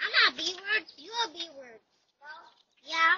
I'm not B word. You're a B word. No. Yeah.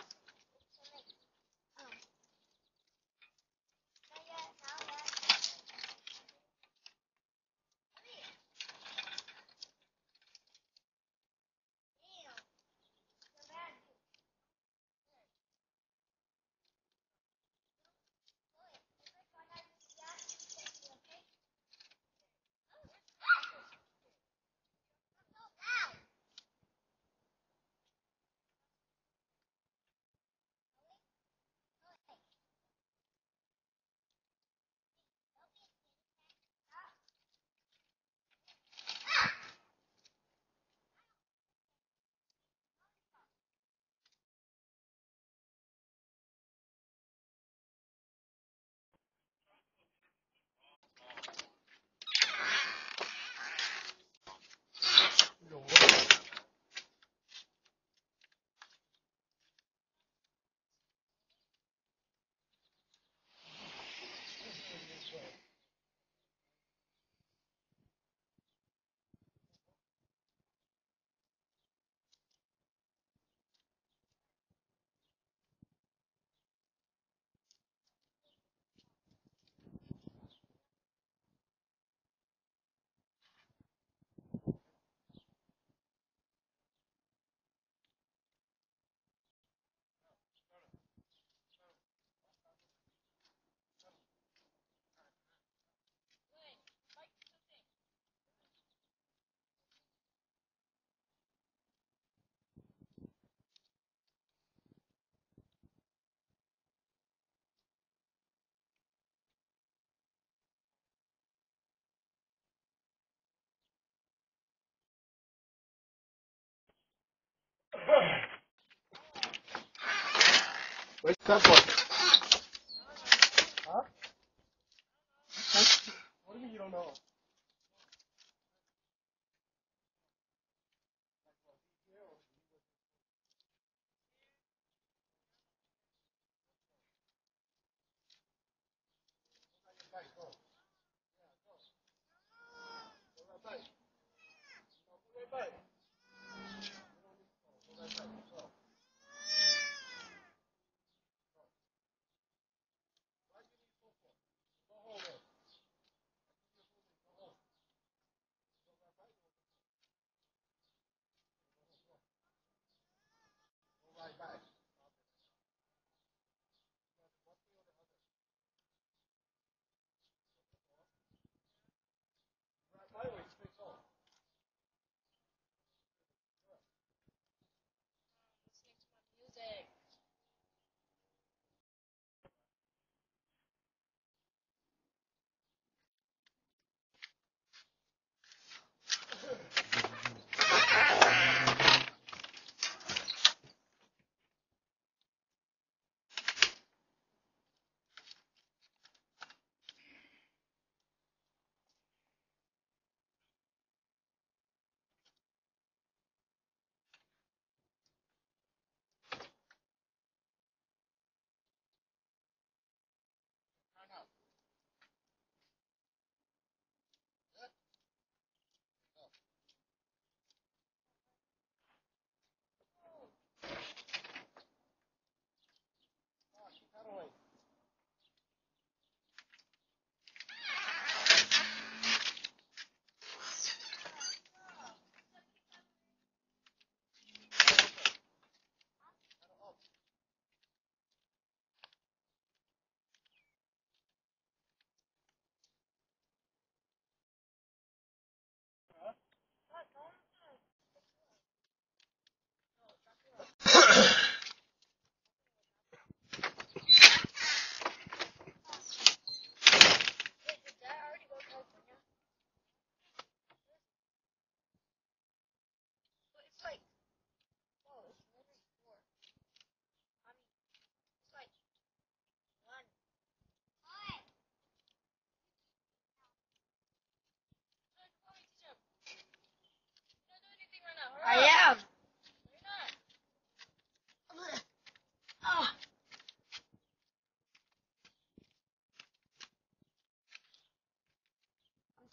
Where's that boy?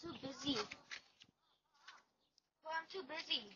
too busy. Well, I'm too busy.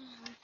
Mm-hmm.